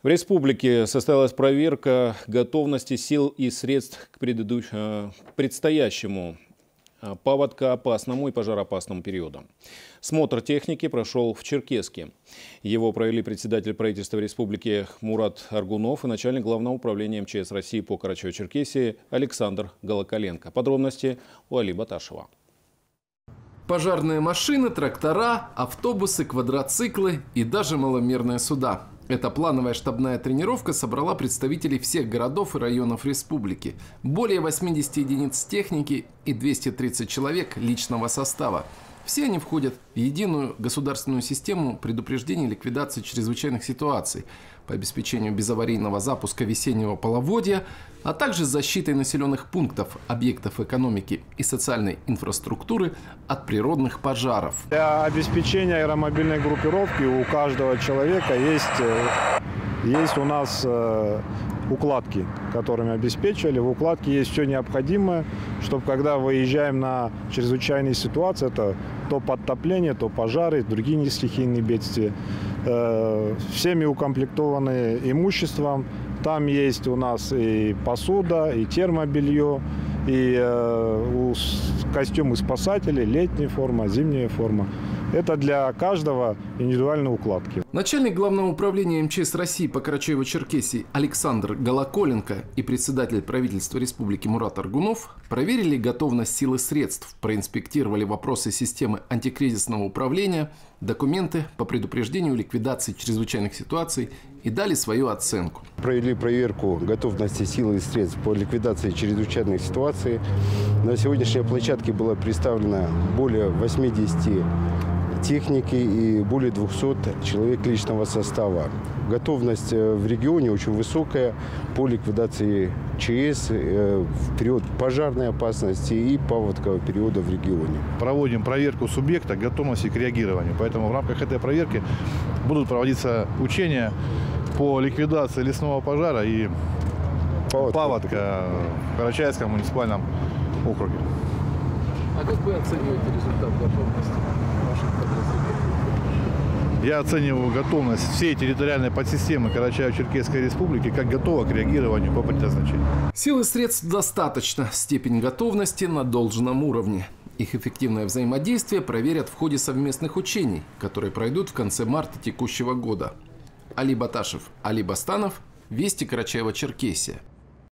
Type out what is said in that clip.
В республике состоялась проверка готовности сил и средств к, предыдущ... Э, предстоящему э, паводкоопасному и пожароопасному периодам. Смотр техники прошел в Черкеске. Его провели председатель правительства республики Мурат Аргунов и начальник главного управления МЧС России по Карачаево-Черкесии Александр Голоколенко. Подробности у Али Баташева. Пожарные машины, трактора, автобусы, квадроциклы и даже маломерные суда. Эта плановая штабная тренировка собрала представителей всех городов и районов республики. Более 80 единиц техники и 230 человек личного состава. Все они входят в единую государственную систему предупреждения и ликвидации чрезвычайных ситуаций по обеспечению безаварийного запуска весеннего половодья, а также защитой населенных пунктов, объектов экономики и социальной инфраструктуры от природных пожаров. Для обеспечения аэромобильной группировки у каждого человека есть, э, есть у нас э, укладки, которыми обеспечивали. В укладке есть все необходимое, чтобы когда выезжаем на чрезвычайные ситуации, это то подтопление, то пожары, другие нестихийные бедствия, э, всеми укомплектованы имуществом. Там есть у нас и посуда, и термобелье, и э, костюмы спасателей, летняя форма, зимняя форма. Это для каждого индивидуальной укладки. Начальник Главного управления МЧС России по Карачаево-Черкесии Александр Голоколенко и председатель правительства Республики Мурат Аргунов проверили готовность сил и средств, проинспектировали вопросы системы антикризисного управления, документы по предупреждению ликвидации чрезвычайных ситуаций и дали свою оценку. Провели проверку готовности сил и средств по ликвидации чрезвычайных ситуаций. На сегодняшней площадке было представлено более 80 техники и более 200 человек личного состава. Готовность э, в регионе очень высокая по ликвидации ЧС э, в период пожарной опасности и паводкового периода в регионе. Проводим проверку субъекта готовности к реагированию. Поэтому в рамках этой проверки будут проводиться учения по ликвидации лесного пожара и паводка, паводка в Карачаевском муниципальном округе. А как вы оцениваете результат готовности? Я оцениваю готовность всей территориальной подсистемы Карачаево-Черкесской республики как готова к реагированию по предназначению. Сил и средств достаточно. Степень готовности на должном уровне. Их эффективное взаимодействие проверят в ходе совместных учений, которые пройдут в конце марта текущего года. Али Баташев, Али Бастанов, Вести Карачаева-Черкесия.